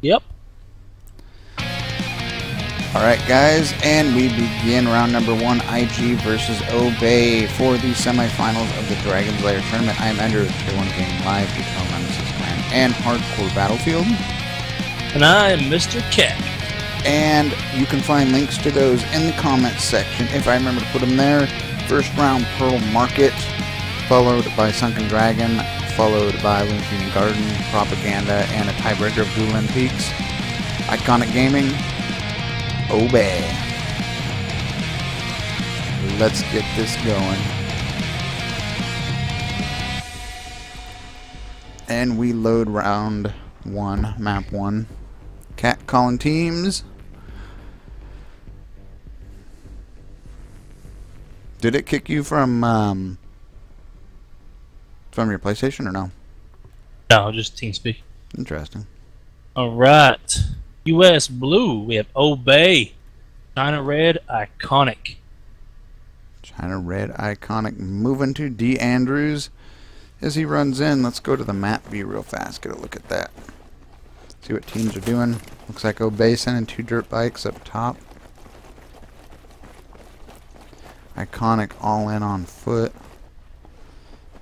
Yep. Alright guys, and we begin round number one, IG versus Obey for the semifinals of the Dragon's Lair tournament. I am Ender with Tier 1 Game Live, Eternal Nemesis Clan, and Hardcore Battlefield. And I am Mr. Cat. And you can find links to those in the comments section if I remember to put them there. First round, Pearl Market, followed by Sunken Dragon, followed by Olympian Garden, Propaganda, and a tiebreaker of Dueland Peaks. Iconic Gaming, Obey. Let's get this going. And we load round one, map one. Cat calling teams. Did it kick you from um, from your PlayStation or no? No, just TeamSpeak. Interesting. All right. U.S. Blue. We have Obey. China Red. Iconic. China Red iconic moving to D Andrews as he runs in. Let's go to the map view real fast. Get a look at that. See what teams are doing. Looks like Obey sending two dirt bikes up top. Iconic all in on foot.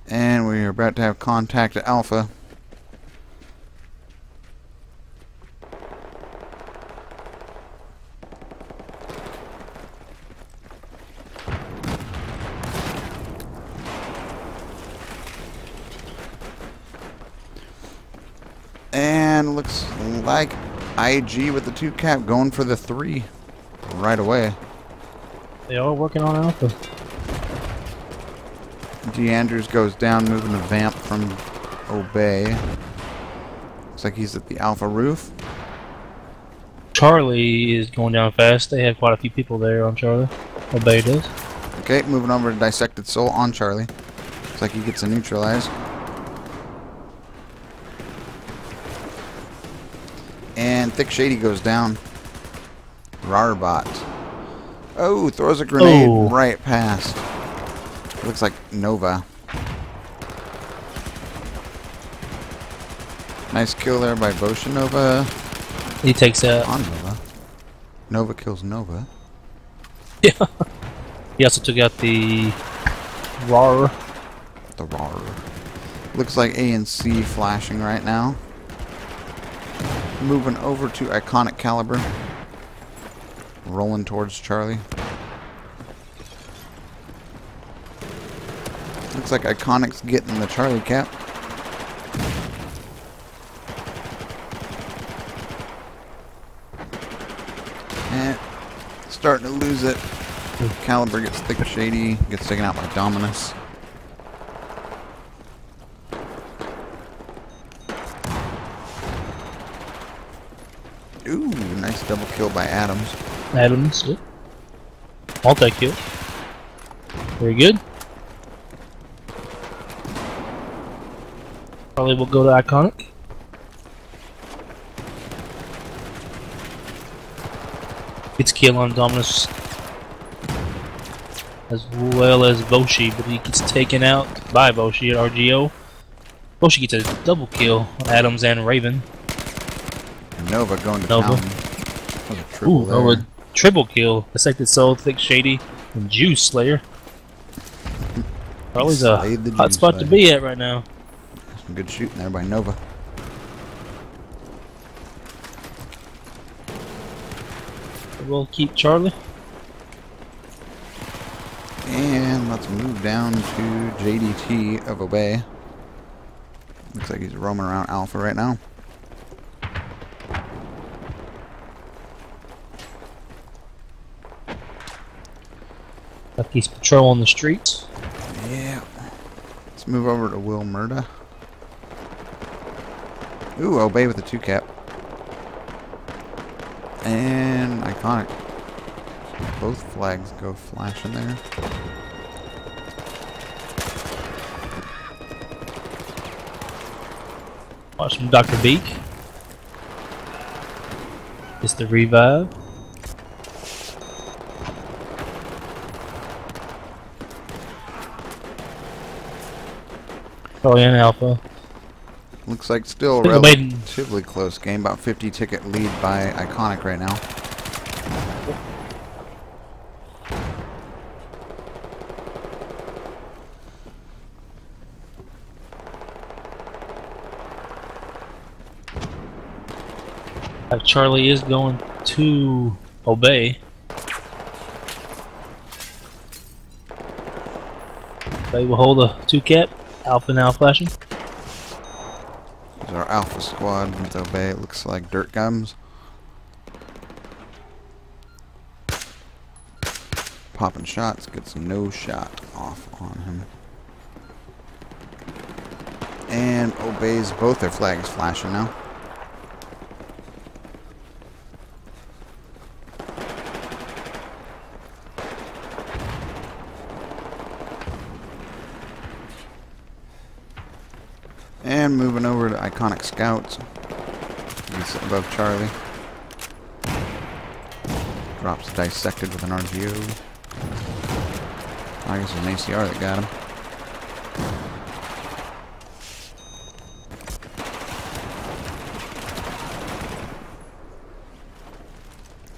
And we are about to have contact at Alpha. And looks like IG with the two cap going for the three right away. They are working on Alpha. Andrews goes down, moving the vamp from Obey. Looks like he's at the Alpha roof. Charlie is going down fast. They have quite a few people there on Charlie. Obey does. Okay, moving over to Dissected Soul on Charlie. Looks like he gets a neutralize. And Thick Shady goes down. Rarbot. Oh, throws a grenade Oh. right past. Looks like Nova. Nice kill there by Bosha Nova. He takes out. On Nova. Nova kills Nova. Yeah. He also took out the RAR. The RAR. Looks like A and C flashing right now. Moving over to Iconic Caliber. Rolling towards Charlie. Looks like Iconic's getting the Charlie cap. And starting to lose it. Caliber gets thick shady, gets taken out by Dominus. Ooh, nice double kill by Adams. Adams. Yep. Multi-kill. Very good. Probably will go to Iconic. Gets kill on Dominus. As well as Boshi, but he gets taken out by Boshi at RGO. Boshi gets a double kill on Adams and Raven. And Nova going to Nova. town. That was a triple Ooh, there. over triple kill. Dissected Soul, Thick Shady, and Juice Slayer. Probably a the hot spot to be at right now. Some good shooting there by Nova. We'll keep Charlie. And let's move down to JDT of Obey. Looks like he's roaming around Alpha right now. Like he's patrolling the streets. Yeah. Let's move over to Will Murda. Ooh, Obey with the two cap. And iconic. Both flags go flashing there. Watch from Dr. Beak. It's the revive. Charlie oh, and Alpha. Looks like still a relatively close game. About 50 ticket lead by Iconic right now. Charlie is going to obey. They will hold a two cap. Alpha now flashing. Alpha squad with Obey. It looks like Dirt Gums. Popping shots. Gets no shot off on him. And Obey's both their flags flashing now. And moving Iconic Scouts. He's above Charlie. Drops dissected with an RGO. I guess it was an ACR that got him.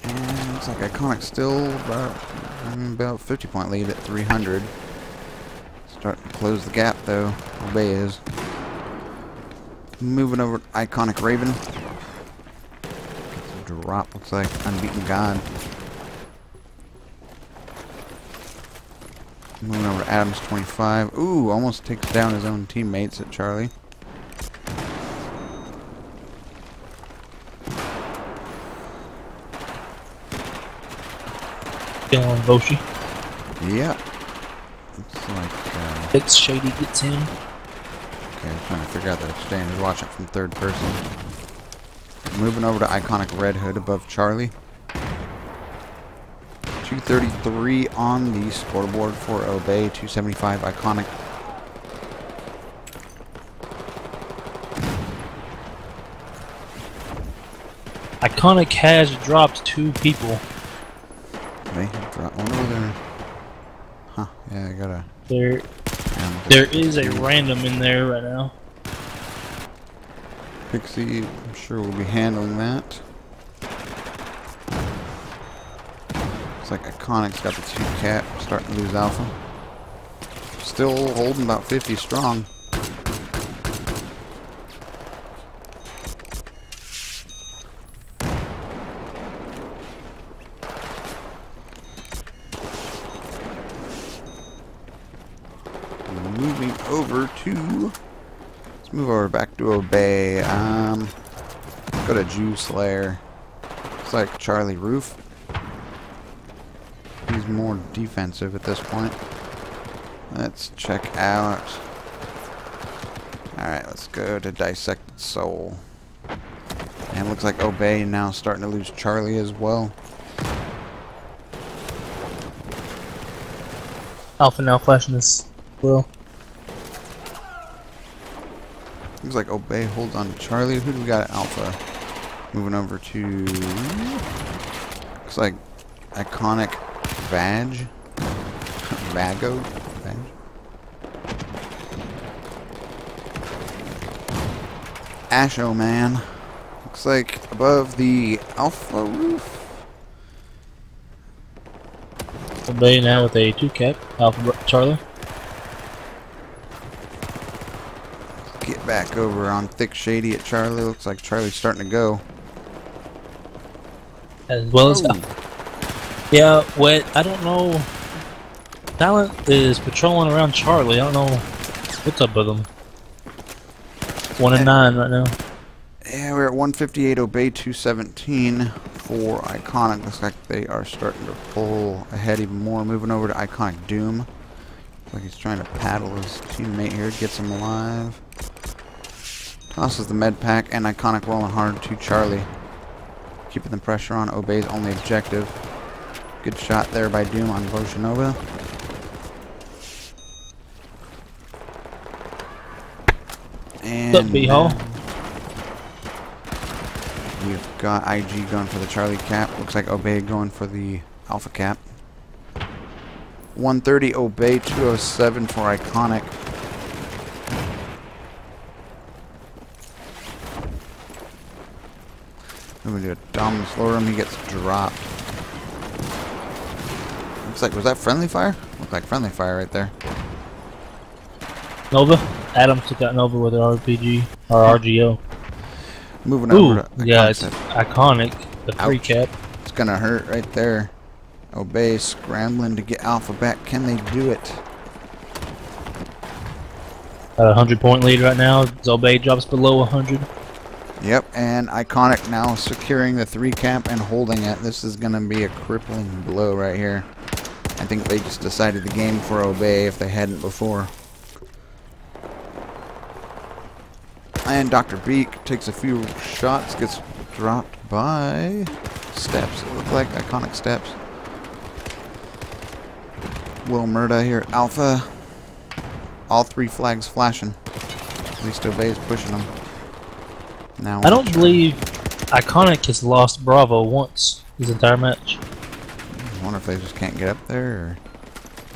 And looks like Iconic still about, about 50 point lead at 300. Starting to close the gap though. Obey is. Moving over to Iconic Raven. Drop, looks like Unbeaten God. Moving over to Adams 25. Ooh, almost takes down his own teammates at Charlie. Killing Boshi. Yep. Looks like, uh, Fix Shady gets him. Okay, I'm trying to figure out the exchange. Watch it from third person. Moving over to Iconic Red Hood above Charlie. 233 on the scoreboard for Obey. 275 Iconic. Iconic has dropped two people. They have dropped one over there. Huh, yeah, I gotta... There, um, there is a random in there right now. Pixie, I'm sure we'll be handling that. Looks like Iconic's got the two cap, starting to lose alpha. Still holding about 50 strong. Moving over to Let's move over back to Obey. Um, go to Jew Slayer. Looks like Charlie Roof. He's more defensive at this point. Let's check out. Alright, let's go to Dissected Soul. And looks like Obey now starting to lose Charlie as well. Alpha now flashing this well. Looks like oh, Obey holds on to Charlie. Who do we got Alpha? Moving over to... Looks like Iconic Vag. Vago? Vag? Asho Man. Looks like above the Alpha roof. Obey now with a two cap. Alpha Charlie. Get back over on Thick Shady at Charlie. Looks like Charlie's starting to go. As well as Oh. Yeah, what I don't know. Talent is patrolling around Charlie. I don't know what's up with him. One and Eh. nine right now. Yeah, we're at 158, Obey 217 for Iconic. Looks like they are starting to pull ahead even more. Moving over to Iconic Doom. Looks like he's trying to paddle his teammate here, gets him alive. Tosses the med pack and Iconic rolling hard to Charlie. Keeping the pressure on Obey's only objective. Good shot there by Doom on Voshanova. And What's up, B-Hall? now We've got IG going for the Charlie cap. Looks like Obey going for the Alpha cap. 130 Obey, 207 for Iconic. Then we do a Dominus Lordum. He gets dropped. Looks like, was that friendly fire? Looked like friendly fire right there. Nova. Adam took out Nova with an RPG or RGO. Moving Ooh, over yeah, it's iconic. The free cap. It's gonna hurt right there. Obey scrambling to get Alpha back. Can they do it? A hundred point lead right now. Zobey drops below hundred. Yep, and Iconic now securing the three cap and holding it. This is gonna be a crippling blow right here. I think they just decided the game for Obey if they hadn't before. And Dr. Beak takes a few shots, gets dropped by steps. It looked like iconic steps. Will Murda here, Alpha. All three flags flashing. At least Obey is pushing them. Now I don't believe Iconic has lost Bravo once his entire match. I wonder if they just can't get up there. Or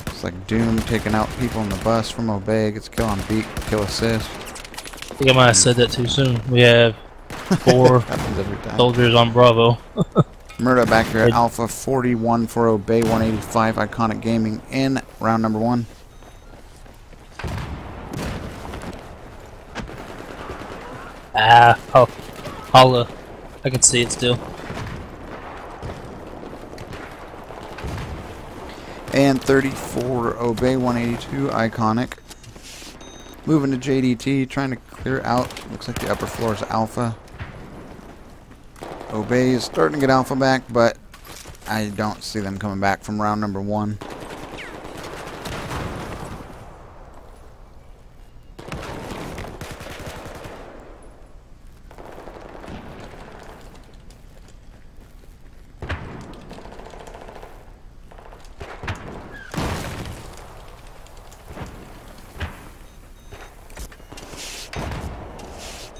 it's like Doom taking out people on the bus from Obey, gets kill on beat, kill assist. I think I might have said that too soon. We have four every time. soldiers on Bravo. Murda back here at Alpha 41 for Obey 185 Iconic Gaming in round number one. Ah, oh, holla. I can see it still. And 34 Obey 182 Iconic. Moving to JDT, trying to clear out. Looks like the upper floor is Alpha. Obey is starting to get Alpha back, but I don't see them coming back from round number one.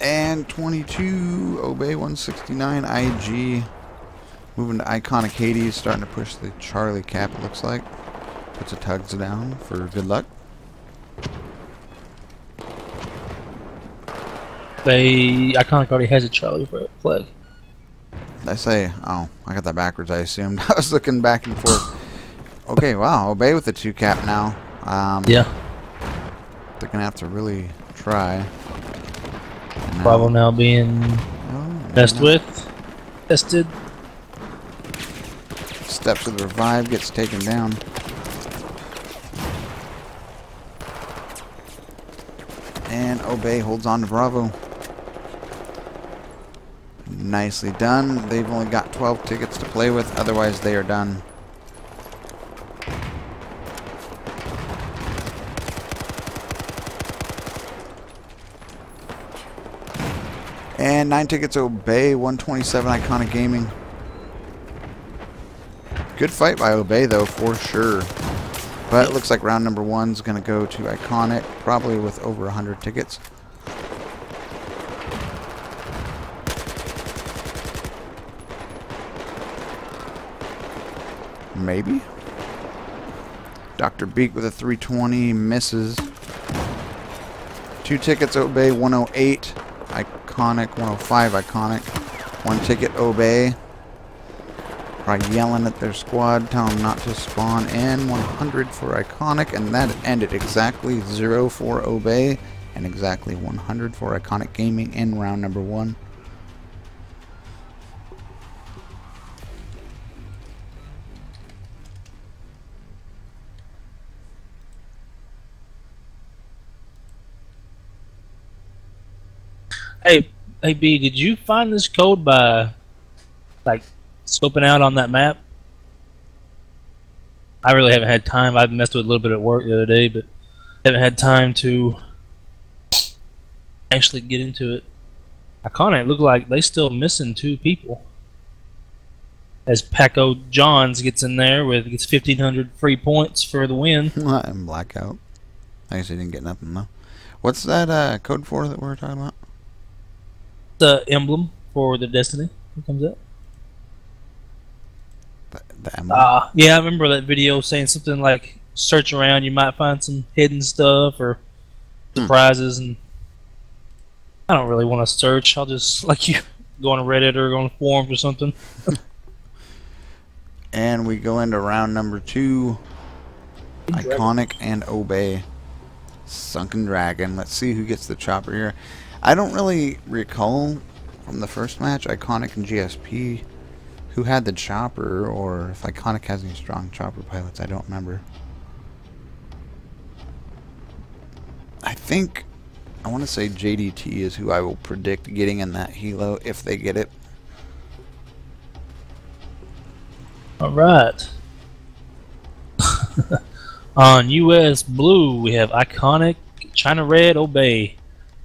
And 22, Obey 169, IG. Moving to Iconic Hades, starting to push the Charlie cap, it looks like. Puts a tugs down for good luck. They Iconic already has a Charlie for flag. I say, oh, I got that backwards, I assumed. I was looking back and forth. Okay, wow, Obey with the two cap now. Um, Yeah, They're going to have to really try. And now- being messed with, tested. Steps of the revive gets taken down. And Obey holds on to Bravo. Nicely done. They've only got 12 tickets to play with, otherwise they are done. And 9 tickets Obey, 127 Iconic Gaming. Good fight by Obey, though, for sure. But it looks like round number one's going to go to Iconic, probably with over 100 tickets. Maybe. Dr. Beak with a 320 misses. Two tickets, Obey 108. Iconic 105, Iconic. One ticket, Obey. Probably yelling at their squad, tell them not to spawn in. 100 for Iconic, and that ended exactly 0 for Obey, and exactly 100 for Iconic Gaming in round number one. Hey, B, did you find this code by like scoping out on that map? I really haven't had time. I've messed with a little bit at work the other day, but haven't had time to actually get into it. Iconic look like they still missing two people. As Paco Johns gets in there with gets fifteen hundred free points for the win. and blackout. I guess he didn't get nothing though. What's that uh, code for that we were talking about? The emblem for the Destiny that comes up. The, the emblem? Uh, yeah, I remember that video saying something like search around, you might find some hidden stuff or Hmm. surprises, and I don't really want to search. I'll just like you go on Reddit or go on forums or something. And we go into round number two. Iconic and Obey. Sunken Dragon. Let's see who gets the chopper here. I don't really recall from the first match, Iconic and GSP, who had the chopper, or if Iconic has any strong chopper pilots. I don't remember. I think, I want to say JDT is who I will predict getting in that helo if they get it. All right. On US Blue, we have Iconic, China Red, Obey.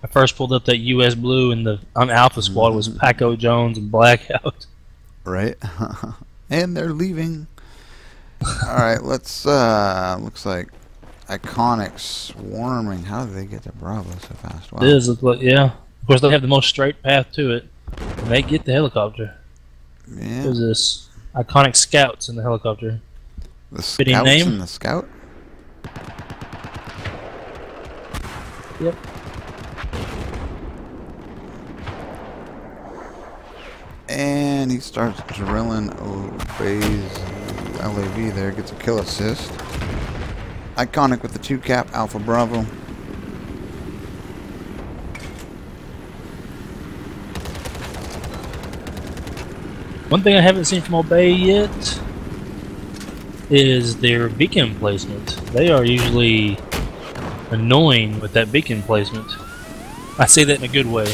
I first pulled up that US Blue, and the on Alpha Squad was Paco Jones and Blackout. Right. and they're leaving. Alright, let's uh looks like iconic swarming. How did they get to Bravo so fast? Wow. It look like, yeah. Of course, they have the most straight path to it. And they get the helicopter. Yeah. Who's this? Iconic Scouts in the helicopter. The scouts name? and the scout? Yep. And he starts drilling obeys LAV there, gets a kill assist. Iconic with the two cap, Alpha Bravo. One thing I haven't seen from Obey yet is their beacon placement. They are usually annoying with that beacon placement. I say that in a good way.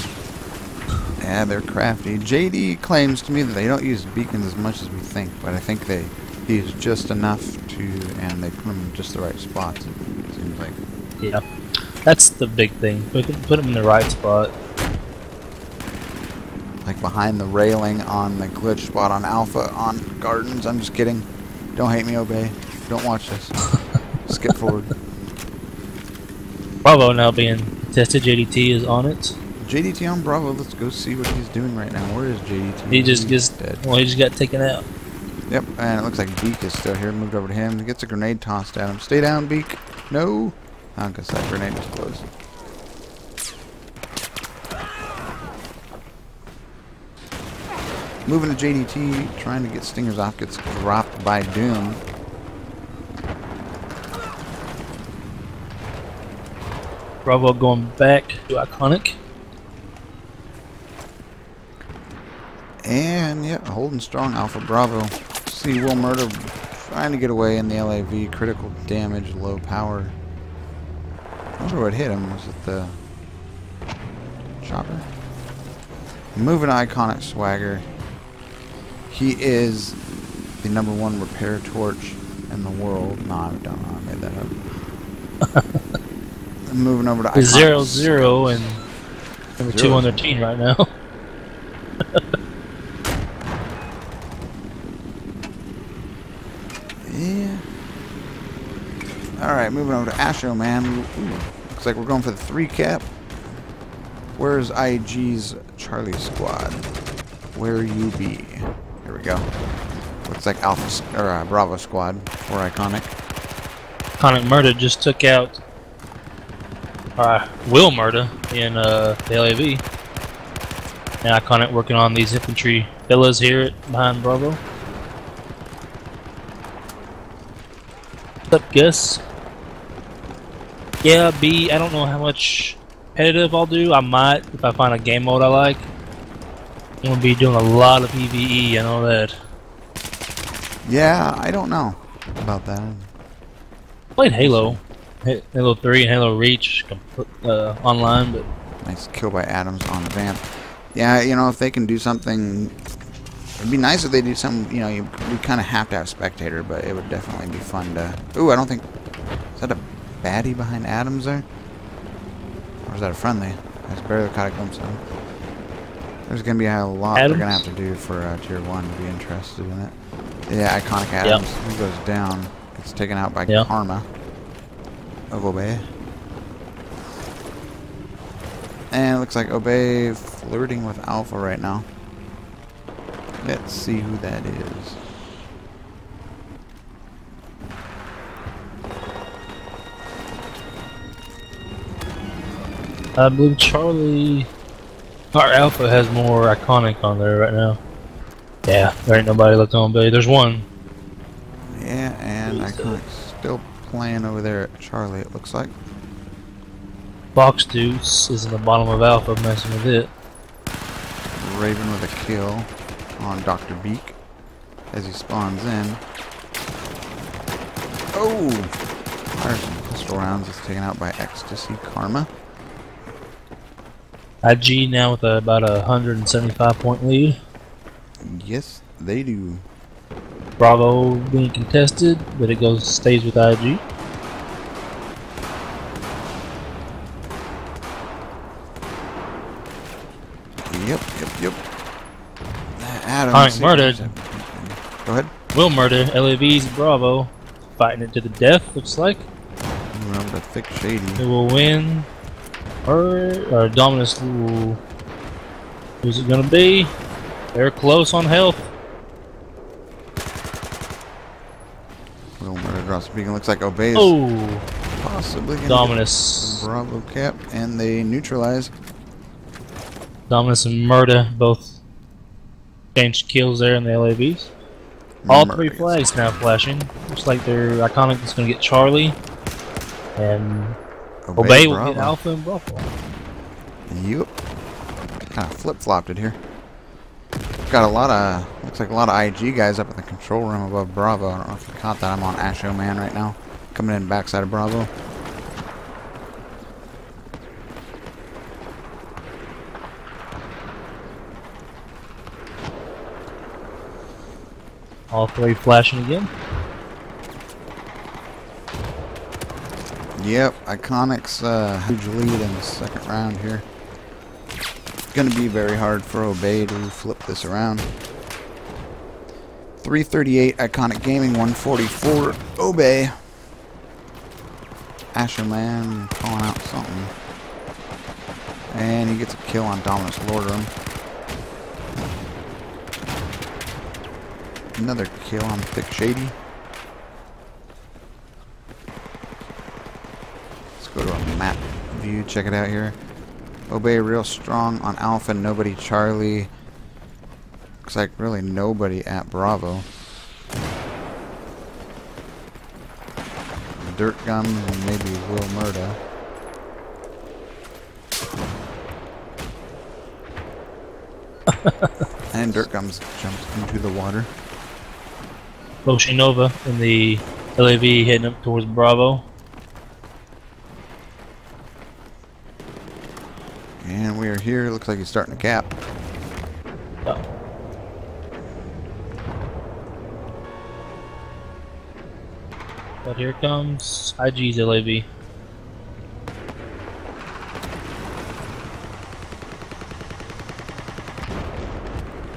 Yeah, they're crafty. JD claims to me that they don't use beacons as much as we think, but I think they use just enough to, and they put them in just the right spots. It seems like. Yeah, that's the big thing. Put them, put them in the right spot. Like behind the railing on the glitch spot on Alpha on Gardens. I'm just kidding. Don't hate me, Obey. Don't watch this. Skip forward. Bravo now being tested. JDT is on it. JDT on Bravo. Let's go see what he's doing right now. Where is JDT? He just gets dead. well. He just got taken out. Yep, and it looks like Beak is still here. Moved over to him. He gets a grenade tossed at him. Stay down, Beak. No. I guess that grenade was close. Moving to JDT, trying to get stingers off, gets dropped by Doom. Bravo going back to Iconic. And, yeah, holding strong Alpha Bravo. See Will Murda trying to get away in the LAV. Critical damage, low power. I wonder what hit him. Was it the chopper? Moving Iconic Swagger. He is the number one repair torch in the world. No, I don't know. I made that up. Moving over to Iconic zero zero and number two Zero on their team right now. Yeah. Alright, moving over to Asho, man. Ooh, looks like we're going for the three cap. Where's IG's Charlie squad? Where you be? Here we go. Looks like Alpha or uh, Bravo squad or Iconic. Iconic Murder just took out uh, Will Murda in uh, the LAV. And Iconic working on these infantry villas here behind Bravo. What's up, Gus? Yeah, B, I don't know how much competitive I'll do. I might if I find a game mode I like. I'm gonna be doing a lot of PvE, I know that. Yeah, I don't know about that. Played Halo, Halo 3 and Halo Reach uh, online, but Nice kill by Adams on the vamp. Yeah, you know, if they can do something, it'd be nice if they do something. You know, you, we kind of have to have spectator, but it would definitely be fun to. Ooh, I don't think is that a baddie behind Adams there, or is that a friendly? I just barely caught a glimpse of him. There's gonna be a lot they're gonna have to do for uh, tier one to be interested in it. Yeah, iconic Adams. He goes down. Gets taken out by Yep. Karma of Obey. And it looks like Obey flirting with Alpha right now. Let's see who that is. I believe Charlie Our Alpha has more iconic on there right now. Yeah, there ain't nobody left on Bay. There's one. Yeah, and I Jesus. still playing over there at Charlie, it looks like. Box Deuce is in the bottom of Alpha messing with it. Raven with a kill on Dr. Beak as he spawns in. Oh! Fires some pistol rounds. It's taken out by Ecstasy Karma. IG now with a, about a 175 point lead. Yes, they do. Bravo being contested, but it goes stays with IG. Yep, yep, yep. Adam. Alright, murdered. Go ahead. Will murder LAV's Bravo, fighting it to the death. Looks like Remember the thick shady. it will win. Or, or Dominus. Who's it gonna be? They're close on health. Will murder drops beacon. Looks like obeys. Oh, Possibly gonna Dominus. Bravo cap, and they neutralize. Dominus and Murda both changed kills there in the LAVs. All three flags now flashing. Looks like their iconic is to get Charlie, and Oh, Obey will get Alpha and Bravo. Yep. Kind of flip flopped it here. Got a lot of looks like a lot of IG guys up in the control room above Bravo. I don't know if you caught that. I'm on Asho Man right now, coming in backside of Bravo. All three flashing again. Yep, Iconics uh, huge lead in the second round here. It's Gonna be very hard for Obey to flip this around. 338 Iconic Gaming, 144 Obey. Asher Man calling out something. And he gets a kill on Dominus Lordrum. Another kill on Thick Shady. Let's go to a map view, check it out here. Obey real strong on Alpha, nobody Charlie. Looks like really nobody at Bravo. Dirt Gums and maybe Will Murda. and Dirt Gums jumps into the water. Nova in the LAV heading up towards Bravo. And we are here. Looks like he's starting to cap. Oh. But here comes IG's LAV.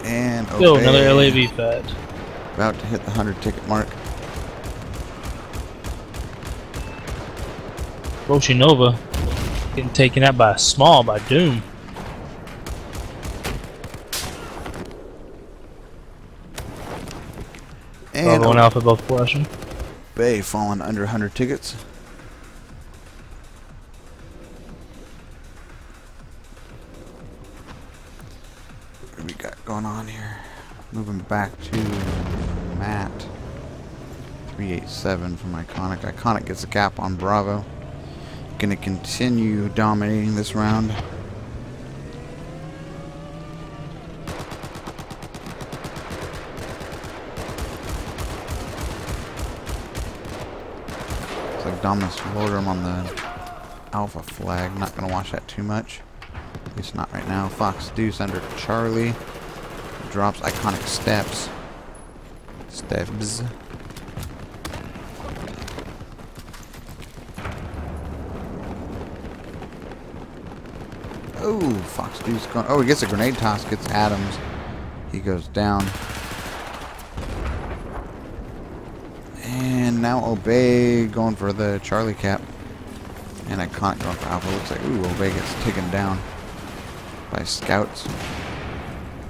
And Obey another LAV fat. About to hit the 100 ticket mark. Nova getting taken out by a Small by Doom. And and Alpha both flashing. Bay falling under 100 tickets. What do we got going on here? Moving back to Matt. 387 from Iconic. Iconic gets a cap on Bravo. Gonna continue dominating this round. Looks like Dominus Lordrum on the Alpha flag. Not gonna watch that too much. At least not right now. Fox Deuce under Charlie. Drops iconic steps. Steps. Oh, Fox Deuce going. Oh, he gets a grenade toss. Gets Adams. He goes down. And now Obey going for the Charlie cap. And Iconic going for Alpha. Looks like, ooh, Obey gets taken down by Scouts.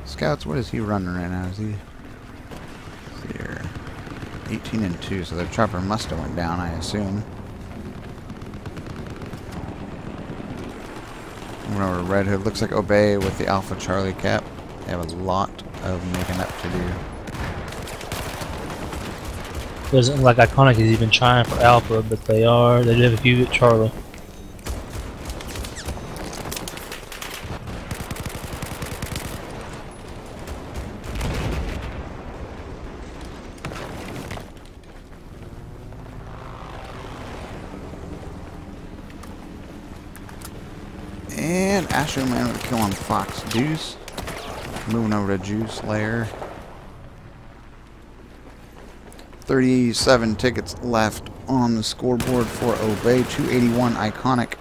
Scouts, what is he running right now? Is he here? 18 and 2, so the chopper must have went down, I assume. Moving over Red Hood. Looks like Obey with the Alpha Charlie cap. They have a lot of making up to do. Doesn't look like Iconic is even trying for Alpha, but they are. They do have a few at Charlie. And Astro Man a kill on Fox Deuce. Moving over to Juice Layer. 37 tickets left on the scoreboard for Obey. 281 Iconic.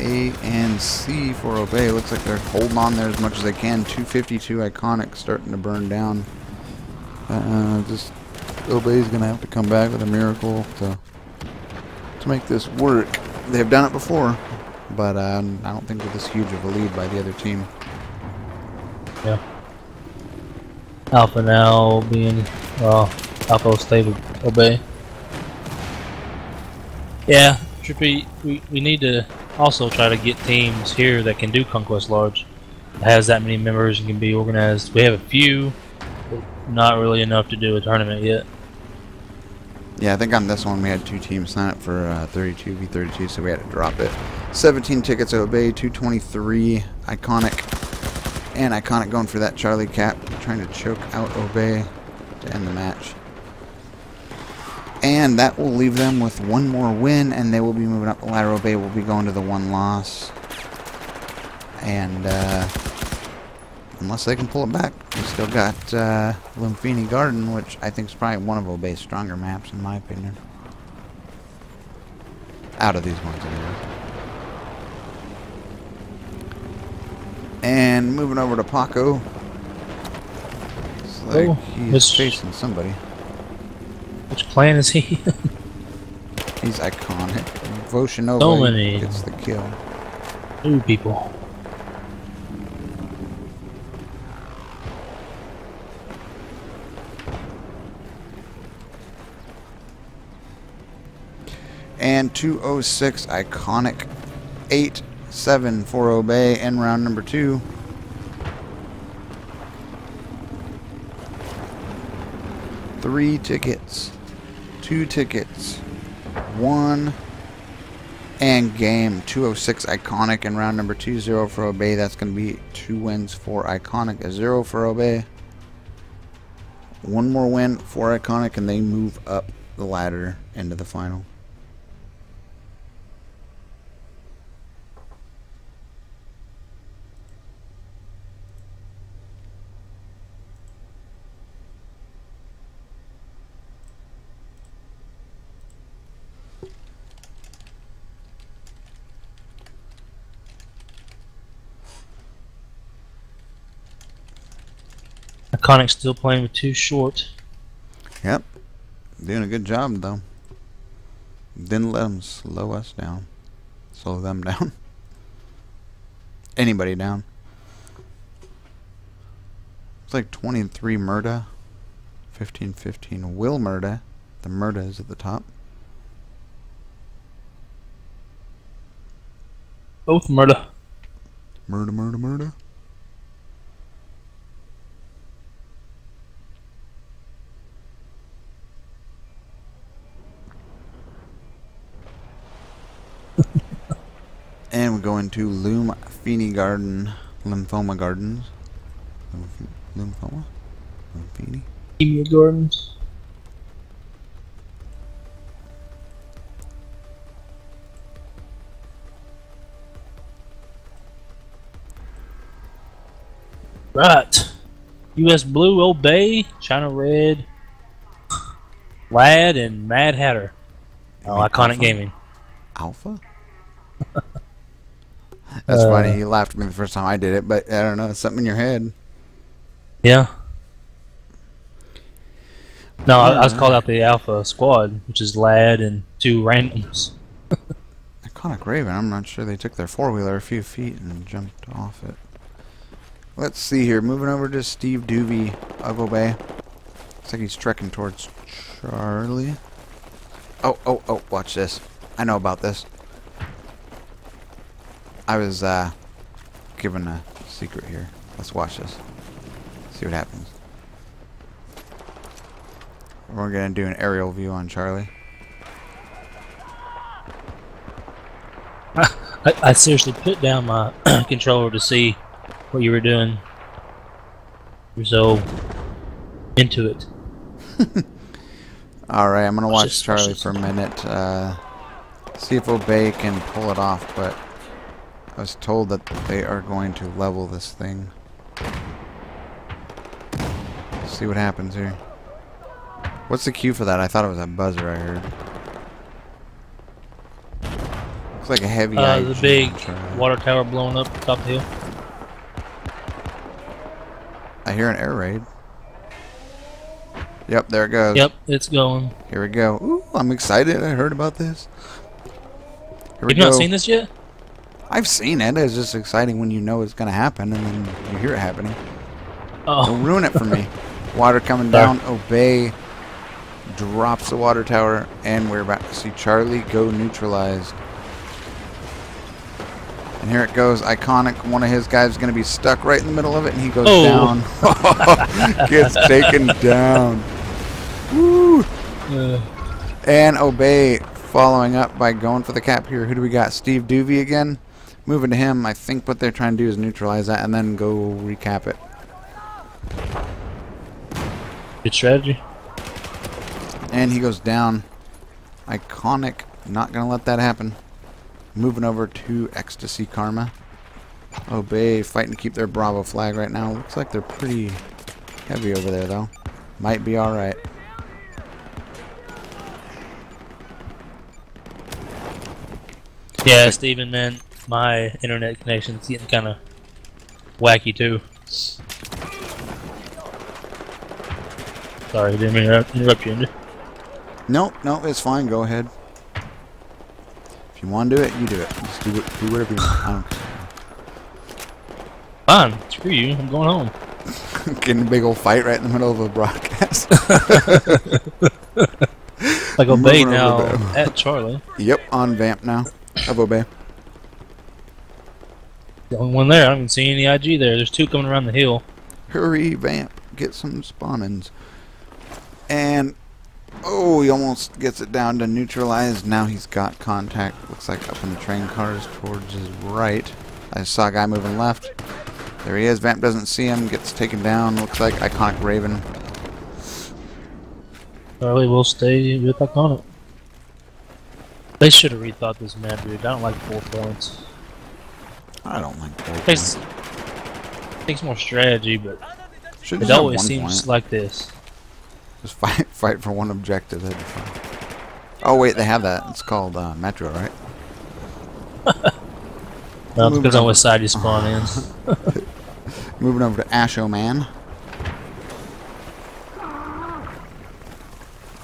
A and C for Obey. Looks like they're holding on there as much as they can. 252 Iconic starting to burn down. Uh, just Obey's going to have to come back with a miracle to to make this work. They've done it before, but uh, I don't think with this huge of a lead by the other team. Yeah. Alpha now being, well, Alpha will stay with Obey. Yeah, Trippy, we, we need to also try to get teams here that can do Conquest Large. Has that many members and can be organized. We have a few, but not really enough to do a tournament yet. Yeah, I think on this one we had two teams sign up for uh, 32 v 32, so we had to drop it. 17 tickets Obey, 223 Iconic, and Iconic going for that Charlie cap, trying to choke out Obey to end the match. And that will leave them with one more win, and they will be moving up the ladder. Obey will be going to the one loss. And, uh, unless they can pull it back, we still got uh, Lumphini Garden, which I think is probably one of Obey's stronger maps, in my opinion. Out of these ones, anyway. And moving over to Paco. Looks like Oh, he's facing somebody. Which clan is he? He's iconic. Voshinova So many. gets the kill. New people. And 206 iconic 8 7 for Obey oh in round number 2. Three tickets. Two tickets. One. And game 206 iconic in round number 2 0 for Obey. That's going to be two wins for iconic, a 0 for Obey. One more win for iconic, and they move up the ladder into the final. Iconic still playing with two short. Yep. Doing a good job, though. Didn't let them slow us down. Slow them down. Anybody down. It's like 23 Murda. 15 15 Will Murda. The Murda is at the top. Both murder. Murda, murda, murda. And we go into Loom Feeney Garden, Lymphoma Gardens. Lymphoma? Lumphini? Leukemia Gardens. Right. U.S. Blue, Obey, China Red, Lad, and Mad Hatter. Oh, Iconic Alpha? Gaming. Alpha? That's Uh, funny. He laughed at me the first time I did it, but I don't know. It's something in your head. Yeah. No, I, I was called out the Alpha Squad, which is Lad and two randoms. Iconic Raven. I'm not sure they took their four wheeler a few feet and jumped off it. Let's see here. Moving over to Steve Doovey, Uggo Bay. Looks like he's trekking towards Charlie. Oh, oh, oh! Watch this. I know about this. I was uh, given a secret here. Let's watch this. See what happens. We're gonna do an aerial view on Charlie. I, I seriously put down my controller to see what you were doing. You're so into it. Alright, I'm gonna Watch Charlie for a minute. Uh, see if Obey can pull it off, but I was told that they are going to level this thing. See what happens here. What's the cue for that? I thought it was a buzzer I heard. Looks like a heavy Uh, the IG big water tower blowing up top of the hill. I hear an air raid. Yep, there it goes. Yep, it's going. Here we go. Ooh, I'm excited. I heard about this. Here we You've not seen this yet? I've seen it. It's just exciting when you know it's going to happen and then you hear it happening. Don't Oh, ruin it for me. Water coming down. Obey drops the water tower, and we're about to see Charlie go neutralized. And here it goes. Iconic. One of his guys is going to be stuck right in the middle of it, and he goes Oh. down. Gets taken down. Woo! uh, And Obey following up by going for the cap here. Who do we got? Steve Doovey again. Moving to him. I think what they're trying to do is neutralize that and then go recap it. good strategy. And he goes down. Iconic. Not going to let that happen. Moving over to Ecstasy Karma. Oh, Obey fighting to keep their Bravo flag right now. Looks like they're pretty heavy over there though. Might be alright. Yeah, Steven, man, my internet connection's getting kind of wacky too. Sorry, didn't mean to interrupt- interrupt you. Nope, nope, it's fine. Go ahead. If you want to do it, you do it. Just do, it, do whatever you want. I don't care. Fine, screw you. I'm going home. Getting a big old fight right in the middle of a broadcast. Like obey now at Charlie. yep, on Vamp now. Of Obey. The only one there. I don't see any IG there. There's two coming around the hill. Hurry, Vamp. Get some spawnings. And, oh, he almost gets it down to neutralized. Now he's got contact. Looks like up in the train cars towards his right. I saw a guy moving left. There he is. Vamp doesn't see him. Gets taken down. Looks like Iconic Raven. Charlie will stay with Iconic. They should have rethought this map, dude. I don't like four points. I don't like that. Takes takes more strategy, but Should it always seems point. like this. Just fight, fight for one objective. That'd be. Oh wait, they have that. It's called uh, Metro, right? Well, it depends on on. what side you spawn in. Moving over to Asho Man.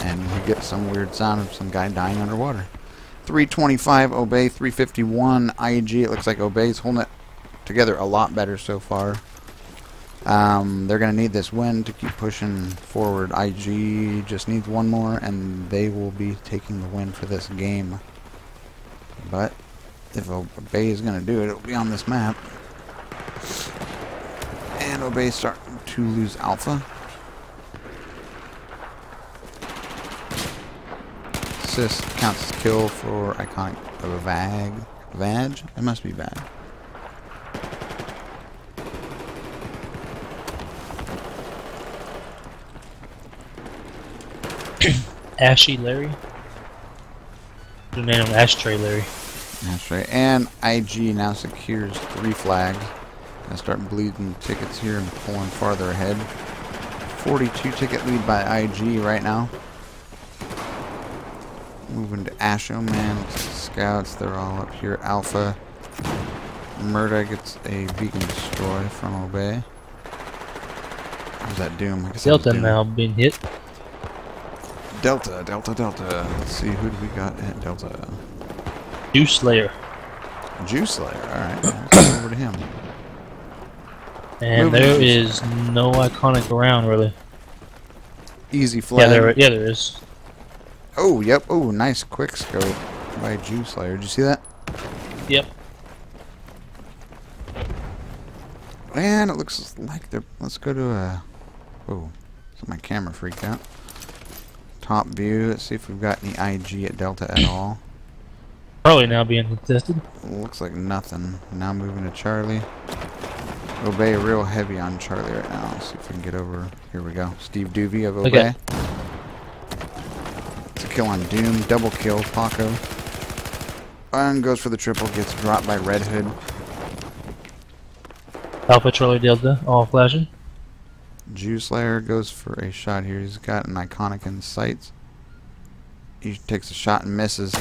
And we get some weird sound of some guy dying underwater. 325 Obey, 351 IG. It looks like Obey's holding it together a lot better so far. Um, they're going to need this win to keep pushing forward. IG just needs one more, and they will be taking the win for this game. But if Obey is going to do it, it'll be on this map. And Obey starting to lose Alpha. Assist counts as kill for iconic of a Vag. Vag? It must be Vag. Ashy Larry. The name him Ashtray Larry. Ashtray. And IG now secures three flags. Gonna start bleeding tickets here and pulling farther ahead. 42 ticket lead by IG right now. Moving to Asho Man, scouts, they're all up here. Alpha. Murda gets a beacon destroy from Obey. Who's that Doom? I guess that Delta Doom. now being hit. Delta, Delta, Delta. Let's see, who do we got at Delta? Juice Slayer. Juice Slayer, alright. Over to him. And Moving there is no iconic around really. Easy Yeah, flag. there yeah there is. Oh, yep. Oh, nice quick scope by Juice Slayer. Did you see that? Yep. And it looks like they're. Let's go to a. Oh, so my camera freaked out. Top view. Let's see if we've got any IG at Delta at all. Probably now being contested. Looks like nothing. Now moving to Charlie. Obey real heavy on Charlie right now. Let's see if we can get over. Here we go. Steve Duvey of Obey. Okay. Kill on Doom. Double kill. Paco. And goes for the triple. Gets dropped by Red Hood. Alpha Charlie Delta, all flashing. Jew Slayer goes for a shot here. He's got an iconic in sights. He takes a shot and misses.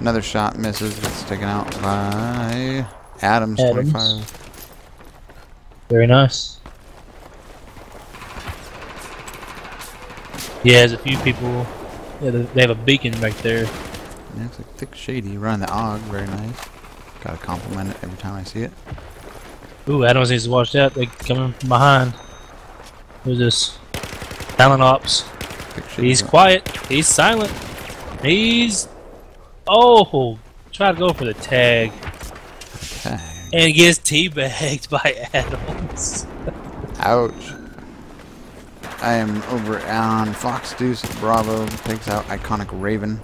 Another shot misses. Gets taken out by Adams, Adams. 25. Very nice. Yeah, there's a few people. Yeah, they have a beacon back there. Yeah, it's like thick shady. Running the og, Very nice. Gotta compliment it every time I see it. Ooh, Adams needs to watch that. They coming from behind. Who's this? Talent Ops. He's quiet. He's silent. He's. Oh! Try to go for the tag. Tag. And gets teabagged by Adams. Ouch. I am over on Fox Deuce. Bravo takes out iconic Raven.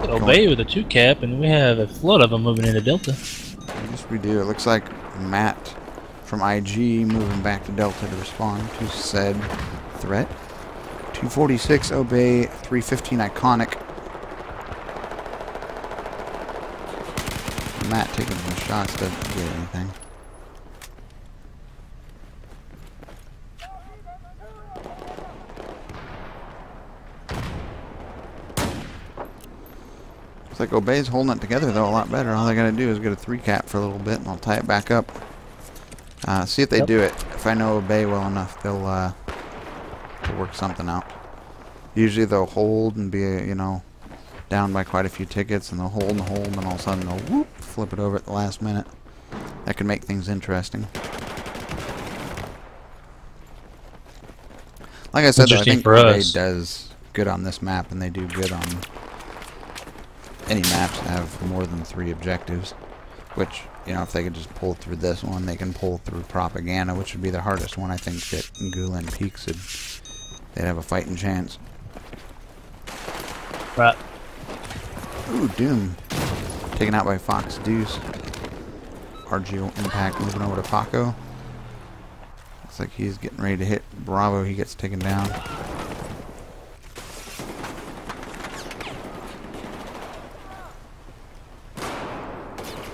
Obey with a two cap, and we have a flood of them moving into Delta. Yes, we do. It looks like Matt from IG moving back to Delta to respond to said threat. 246 Obey, 315 Iconic. Matt taking some shots doesn't get anything. Looks like Obey's holding it together though a lot better. All they gotta do is get a three cap for a little bit and I'll tie it back up. Uh, see if they Yep. do it. If I know Obey well enough, they'll uh, they'll work something out. Usually they'll hold and be, you know, down by quite a few tickets, and they'll hold and hold, and all of a sudden they'll whoop, flip it over at the last minute. That could make things interesting. Like I said, though, I think us. does good on this map, and they do good on any maps that have more than three objectives. Which, you know, if they could just pull through this one, they can pull through propaganda, which would be the hardest one. I think that Guilin Peaks would they'd have a fighting chance. Right. Ooh, Doom. Taken out by Fox Deuce. RGO Impact moving over to Paco. Looks like he's getting ready to hit Bravo. He gets taken down.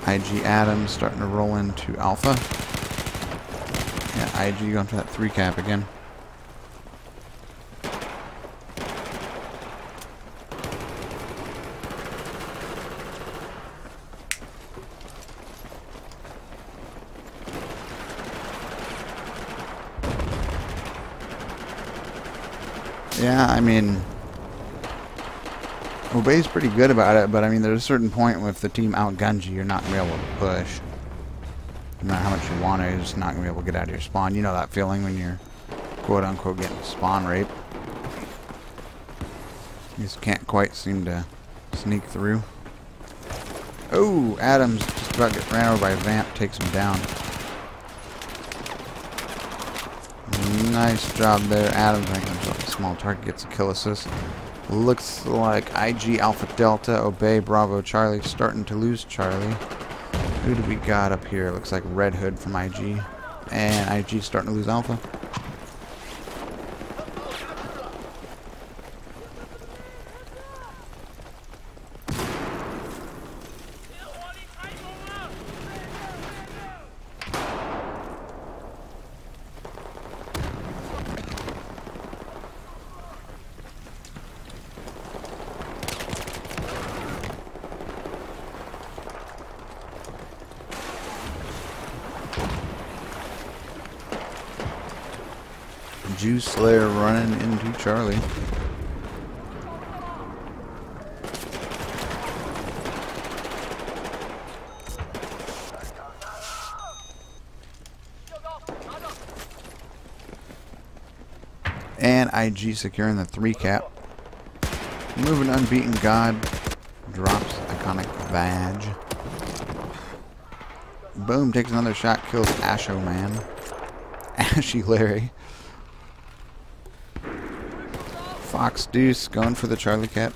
IG Adams starting to roll into Alpha. Yeah, IG going for that three cap again. Yeah, I mean, Obey's pretty good about it, but I mean, there's a certain point with the team outguns you, you're not gonna be able to push. No matter how much you want to, you're just not gonna be able to get out of your spawn. You know that feeling when you're quote unquote getting spawn rape. You just can't quite seem to sneak through. Oh, Adams just about get ran over by Vamp, takes him down. Nice job there, Adams a small target, gets a kill assist. Looks like IG Alpha Delta, Obey Bravo Charlie, starting to lose Charlie. Who do we got up here? Looks like Red Hood from IG. And IG starting to lose Alpha. Juice Slayer running into Charlie. And IG securing the three cap. Moving Unbeaten God. Drops iconic badge. Boom, takes another shot, kills Asho Man. Ashy Larry. Fox Deuce going for the Charlie Cat.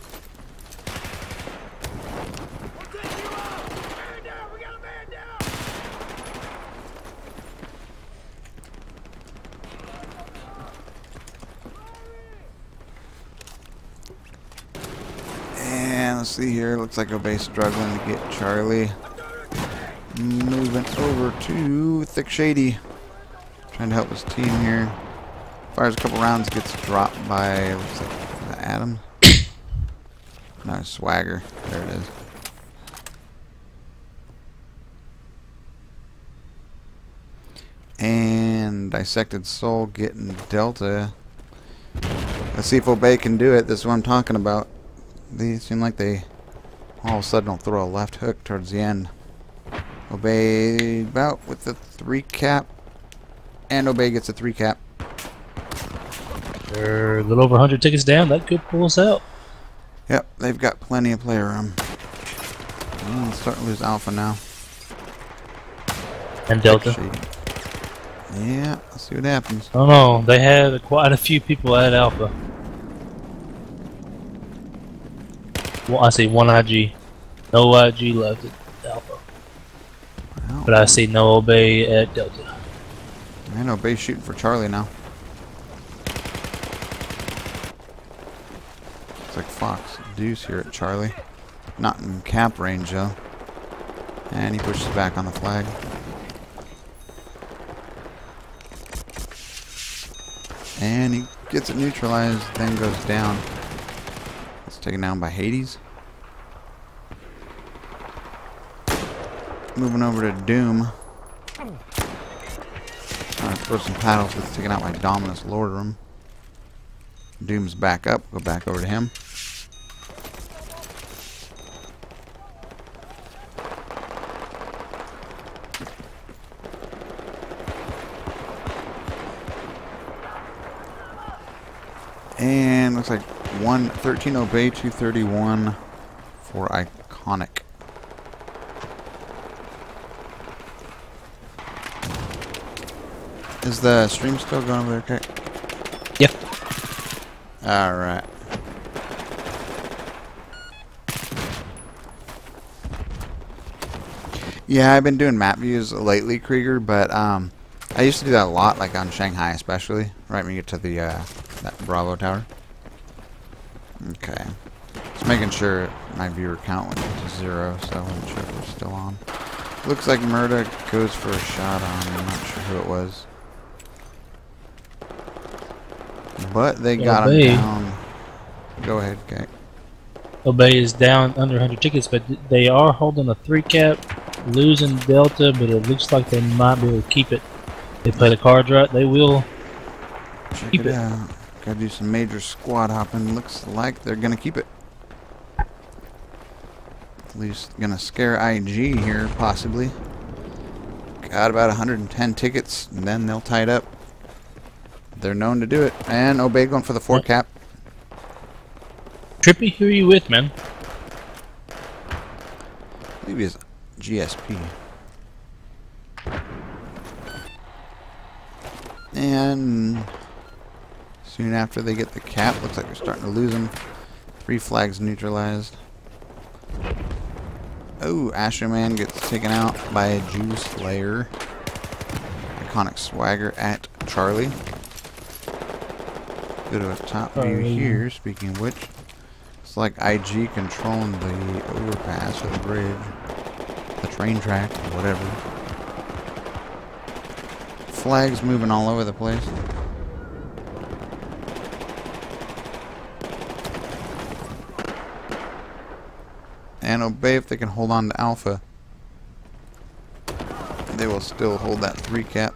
And let's see here. Looks like Obey struggling to get Charlie. Moving over to Thick Shady. Trying to help his team here. Fires a couple rounds, gets dropped by looks like Adam. no, Swagger. There it is. And Dissected Soul getting Delta. Let's see if Obey can do it. This is what I'm talking about. They seem like they all of a sudden I'll throw a left hook towards the end. Obey about with the three cap. And Obey gets a three cap. They're a little over 100 tickets down. That could pull us out. Yep, they've got plenty of player room. Mm, starting to lose Alpha now. And Delta. Yeah, let's see what happens. Oh no, they have quite a few people at Alpha. Well, I see one IG. No IG left at Alpha. Well, But I see no Obey at Delta. Man, Obey shooting for Charlie now. Looks like Fox Deuce here at Charlie. Not in cap range though. And he pushes back on the flag. And he gets it neutralized, then goes down. It's taken down by Hades. Moving over to Doom. Trying to throw some paddles, it's taken out my Dominus Lordrum. Doom's back up. Go back over to him. And looks like 113 obey 231 for iconic. Is the stream still going over there, okay? Yep. Alright. Yeah, I've been doing map views lately, Krieger, but um, I used to do that a lot, like on Shanghai especially, right when you get to the uh, that Bravo Tower. Okay. Just making sure my viewer count went to zero, so I wasn't sure if we're still on. Looks like Murda goes for a shot on, I'm not sure who it was. But they got him down. Go ahead, okay. Obey is down under 100 tickets, but they are holding a three cap, losing Delta, but it looks like they might be able to keep it. They play the cards right. They will. Check Keep it it. out. Gotta do some major squad hopping. Looks like they're gonna keep it. At least gonna scare IG here, possibly. Got about 110 tickets, and then they'll tie it up. They're known to do it. And Obey going for the four cap. Trippy, who are you with, man? I believe he's GSP. And soon after they get the cap, looks like they're starting to lose them. Three flags neutralized. Oh, Asher Man gets taken out by a Juice Slayer. Iconic swagger at Charlie. Go to a top view here, speaking of which. It's like IG controlling the overpass or the bridge. The train track, or whatever. Flags moving all over the place. And obey if they can hold on to Alpha. They will still hold that three cap.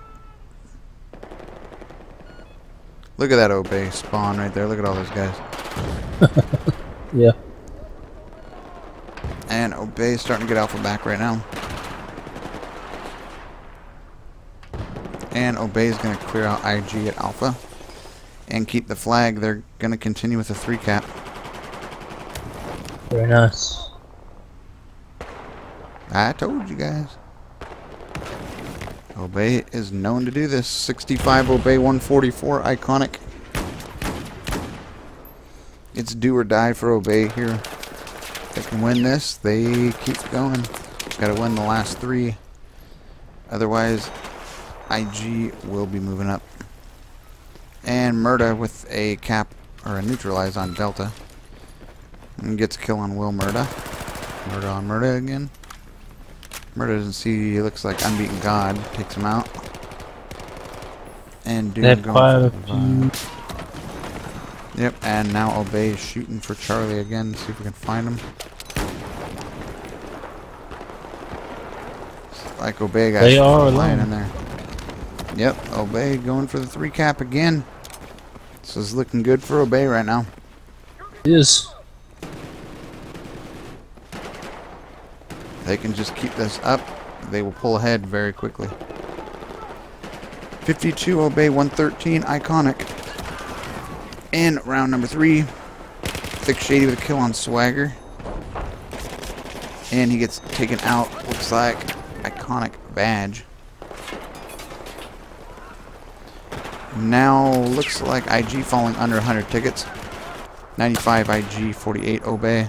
Look at that Obey spawn right there. Look at all those guys. Yeah. And Obey is starting to get Alpha back right now. And Obey is going to clear out IG at Alpha. And keep the flag. They're going to continue with the 3 cap. Very nice. I told you guys. Obey is known to do this. 65 Obey 144 iconic. It's do or die for Obey here. They can win this, they keep going. Gotta win the last three. Otherwise, IG will be moving up. And Murda with a cap or a neutralize on Delta. And gets a kill on Will Murda. Murda on Murda again. Murda doesn't see, he looks like unbeaten god. Takes him out. And Doom going quite for a the few. revive. Yep, and now Obey is shooting for Charlie again. See if we can find him. Like Obey got They are lying in there. Yep, Obey going for the three cap again. This is looking good for Obey right now. Is They can just keep this up. They will pull ahead very quickly. 52 Obey 113 iconic. And round number three. Thick Shady with a kill on Swagger. And he gets taken out. Looks like iconic badge. Now looks like IG falling under 100 tickets. 95 IG, 48 Obey.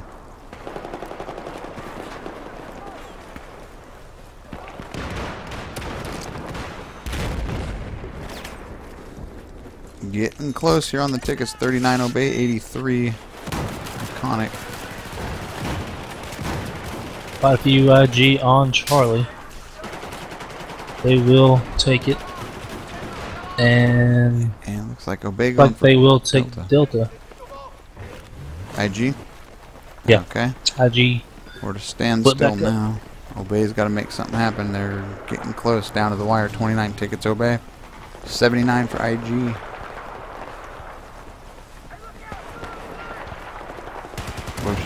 Getting close here on the tickets. 39 Obey, 83 Iconic. quite a few IG on Charlie. They will take it. And And looks like Obey going like they will take Delta. Delta. IG. Yeah. Okay. IG We're to stand Flip still now. Obey's got to make something happen. They're getting close down to the wire. 29 tickets Obey. 79 for IG.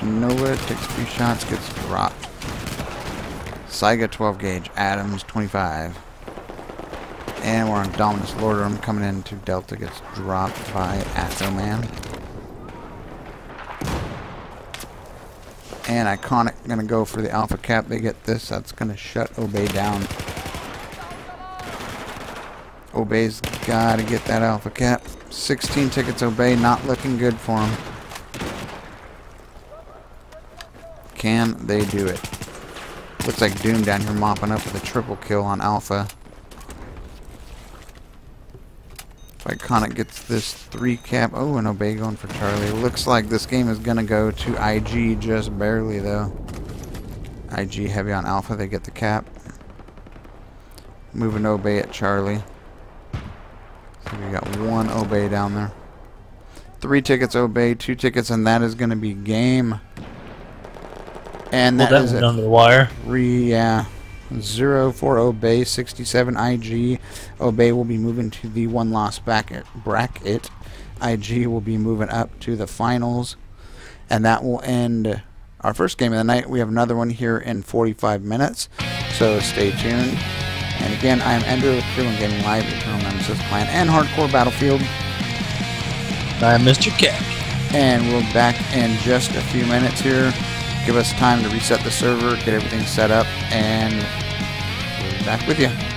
Nova takes three shots, gets dropped. Saiga 12 gauge, Adams 25. And we're on Dominus Lordrum coming into Delta, gets dropped by Athoman. And Iconic gonna go for the Alpha Cap. They get this. That's gonna shut Obey down. Obey's gotta get that Alpha Cap. 16 tickets Obey, not looking good for him. Can they do it? Looks like Doom down here mopping up with a triple kill on Alpha. Iconic gets this three cap. Oh, and Obey going for Charlie. Looks like this game is going to go to IG just barely, though. IG heavy on Alpha. They get the cap. Moving Obey at Charlie. So we got one Obey down there. Three tickets Obey, two tickets, and that is going to be game. And well, that that is it. under the wire. Three, yeah. Zero for Obey, 67 IG. Obey will be moving to the one loss bracket. bracket. IG will be moving up to the finals. And that will end our first game of the night. We have another one here in 45 minutes. So stay tuned. And again, I am Ender with Krillin Gaming Live, Eternal Nemesis Clan, and Hardcore Battlefield. I'm Mr. Cat. And we'll be back in just a few minutes here. Give us time to reset the server, get everything set up, and we'll be back with you.